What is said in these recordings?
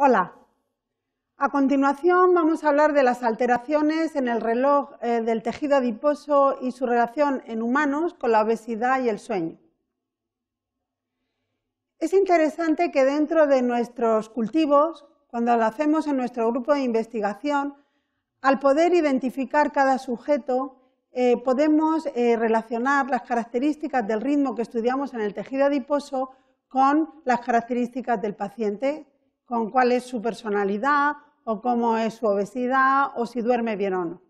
Hola. A continuación vamos a hablar de las alteraciones en el reloj eh, del tejido adiposo y su relación en humanos con la obesidad y el sueño. Es interesante que dentro de nuestros cultivos, cuando lo hacemos en nuestro grupo de investigación, al poder identificar cada sujeto, eh, podemos eh, relacionar las características del ritmo que estudiamos en el tejido adiposo con las características del paciente con cuál es su personalidad o cómo es su obesidad o si duerme bien o no.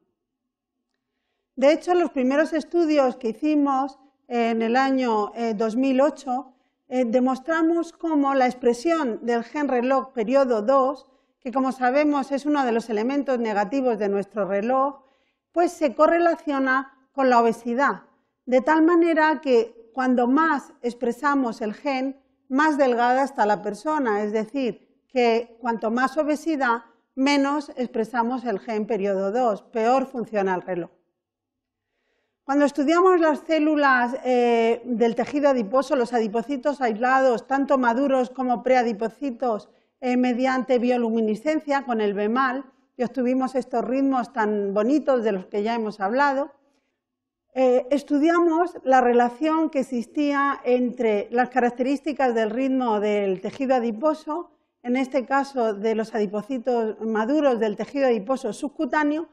De hecho, los primeros estudios que hicimos en el año 2008 eh, eh, demostramos cómo la expresión del gen reloj periodo 2, que como sabemos es uno de los elementos negativos de nuestro reloj, pues se correlaciona con la obesidad, de tal manera que cuando más expresamos el gen, más delgada está la persona, es decir, que cuanto más obesidad, menos expresamos el gen periodo 2, peor funciona el reloj. Cuando estudiamos las células eh, del tejido adiposo, los adipocitos aislados, tanto maduros como preadipocitos, eh, mediante bioluminiscencia con el BEMAL, y obtuvimos estos ritmos tan bonitos de los que ya hemos hablado, eh, estudiamos la relación que existía entre las características del ritmo del tejido adiposo en este caso de los adipocitos maduros del tejido adiposo subcutáneo,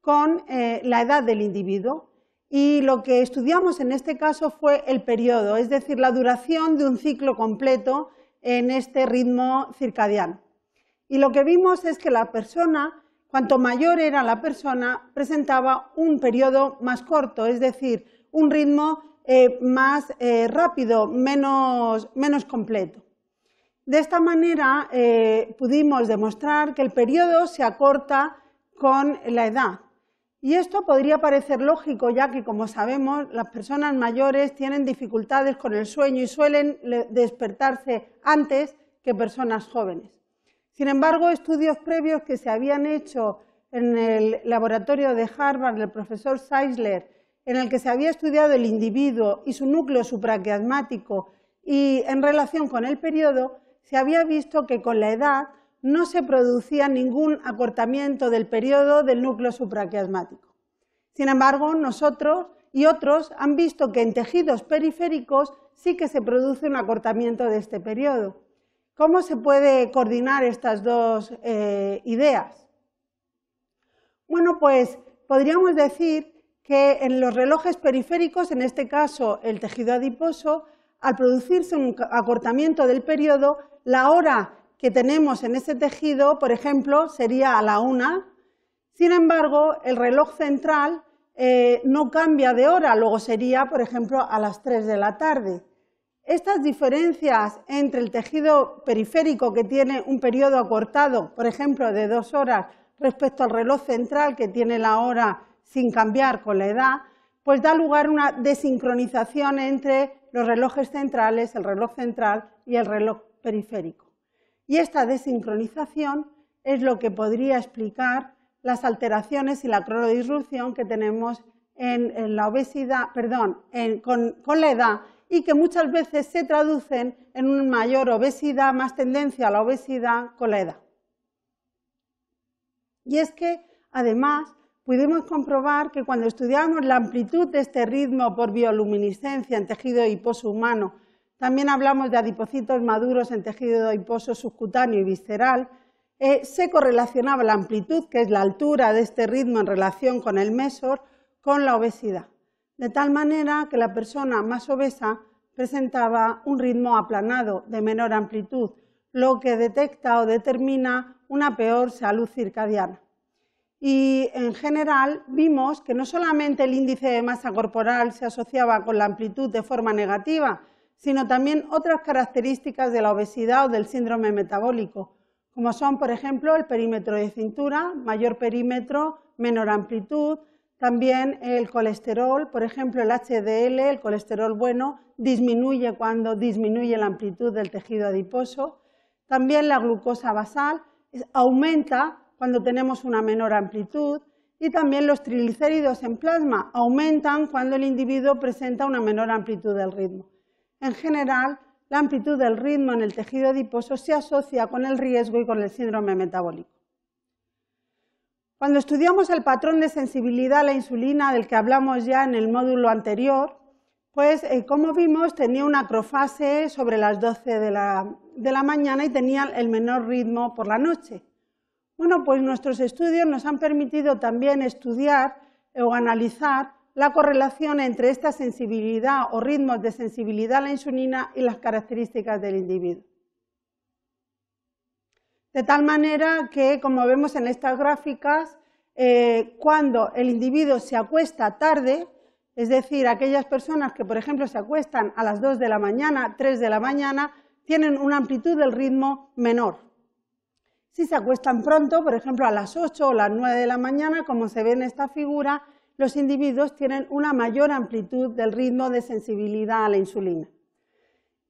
con eh, la edad del individuo. Y lo que estudiamos en este caso fue el periodo, es decir, la duración de un ciclo completo en este ritmo circadiano. Y lo que vimos es que la persona, cuanto mayor era la persona, presentaba un periodo más corto, es decir, un ritmo eh, más eh, rápido, menos completo. De esta manera eh, pudimos demostrar que el periodo se acorta con la edad. Y esto podría parecer lógico, ya que, como sabemos, las personas mayores tienen dificultades con el sueño y suelen despertarse antes que personas jóvenes. Sin embargo, estudios previos que se habían hecho en el laboratorio de Harvard del profesor Seisler, en el que se había estudiado el individuo y su núcleo supraquiasmático y en relación con el periodo, se había visto que con la edad no se producía ningún acortamiento del periodo del núcleo supraquiasmático. Sin embargo, nosotros y otros han visto que en tejidos periféricos sí que se produce un acortamiento de este periodo. ¿Cómo se puede coordinar estas dos eh, ideas? Bueno, pues podríamos decir que en los relojes periféricos, en este caso el tejido adiposo, al producirse un acortamiento del periodo, la hora que tenemos en ese tejido, por ejemplo, sería a la una. Sin embargo, el reloj central eh, no cambia de hora, luego sería, por ejemplo, a las tres de la tarde. Estas diferencias entre el tejido periférico que tiene un periodo acortado, por ejemplo, de dos horas, respecto al reloj central que tiene la hora sin cambiar con la edad, pues da lugar a una desincronización entre los relojes centrales, el reloj central y el reloj periférico. Y esta desincronización es lo que podría explicar las alteraciones y la cronodisrupción que tenemos en, la obesidad, perdón, con, con la edad y que muchas veces se traducen en una mayor obesidad, más tendencia a la obesidad con la edad. Y es que, además, pudimos comprobar que cuando estudiamos la amplitud de este ritmo por bioluminiscencia en tejido adiposo humano, también hablamos de adipocitos maduros en tejido adiposo subcutáneo y visceral, eh, se correlacionaba la amplitud, que es la altura de este ritmo en relación con el mesor, con la obesidad, de tal manera que la persona más obesa presentaba un ritmo aplanado de menor amplitud, lo que detecta o determina una peor salud circadiana. Y en general vimos que no solamente el índice de masa corporal se asociaba con la amplitud de forma negativa, sino también otras características de la obesidad o del síndrome metabólico, como son, por ejemplo, el perímetro de cintura, mayor perímetro, menor amplitud, también el colesterol, por ejemplo, el HDL, el colesterol bueno, disminuye cuando disminuye la amplitud del tejido adiposo, también la glucosa basal aumenta cuando tenemos una menor amplitud y también los triglicéridos en plasma aumentan cuando el individuo presenta una menor amplitud del ritmo. En general, la amplitud del ritmo en el tejido adiposo se asocia con el riesgo y con el síndrome metabólico. Cuando estudiamos el patrón de sensibilidad a la insulina del que hablamos ya en el módulo anterior, pues eh, como vimos tenía una acrofase sobre las 12 de la, de la mañana y tenía el menor ritmo por la noche. Bueno, pues nuestros estudios nos han permitido también estudiar o analizar la correlación entre esta sensibilidad o ritmos de sensibilidad a la insulina y las características del individuo. De tal manera que, como vemos en estas gráficas, eh, cuando el individuo se acuesta tarde, es decir, aquellas personas que, por ejemplo, se acuestan a las 2 de la mañana, 3 de la mañana, tienen una amplitud del ritmo menor. Si se acuestan pronto, por ejemplo, a las 8 o las 9 de la mañana, como se ve en esta figura, los individuos tienen una mayor amplitud del ritmo de sensibilidad a la insulina.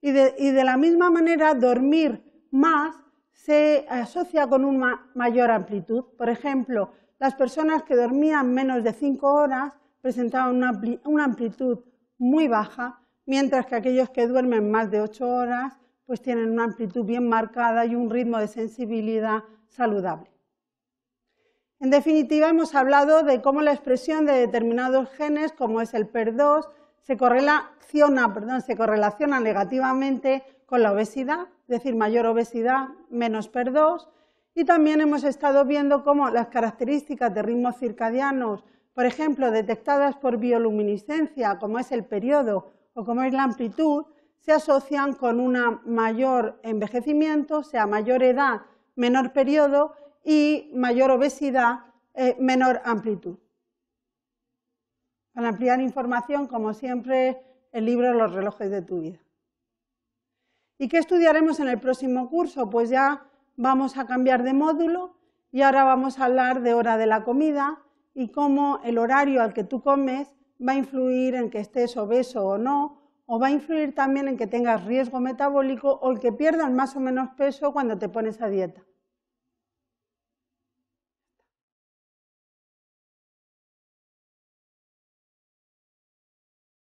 Y de, la misma manera, dormir más se asocia con una mayor amplitud. Por ejemplo, las personas que dormían menos de 5 horas presentaban una, amplitud muy baja, mientras que aquellos que duermen más de 8 horas pues tienen una amplitud bien marcada y un ritmo de sensibilidad saludable. En definitiva, hemos hablado de cómo la expresión de determinados genes, como es el PER2, se correlaciona, perdón, se correlaciona negativamente con la obesidad, es decir, mayor obesidad, menos PER2, y también hemos estado viendo cómo las características de ritmos circadianos, por ejemplo, detectadas por bioluminiscencia, como es el periodo o como es la amplitud, se asocian con un mayor envejecimiento, o sea, mayor edad, menor periodo y mayor obesidad, eh, menor amplitud. Para ampliar información, como siempre, el libro Los relojes de tu vida. ¿Y qué estudiaremos en el próximo curso? Pues ya vamos a cambiar de módulo y ahora vamos a hablar de hora de la comida y cómo el horario al que tú comes va a influir en que estés obeso o no, o va a influir también en que tengas riesgo metabólico o el que pierdas más o menos peso cuando te pones a dieta.